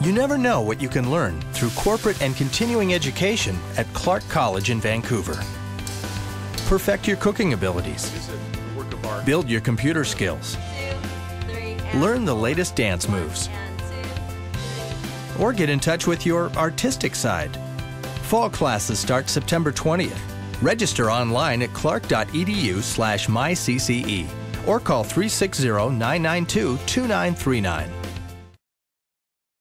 You never know what you can learn through corporate and continuing education at Clark College in Vancouver. Perfect your cooking abilities. Build your computer skills. Learn the latest dance moves. Or get in touch with your artistic side. Fall classes start September 20th. Register online at clark.edu slash mycce or call 360 992 2939.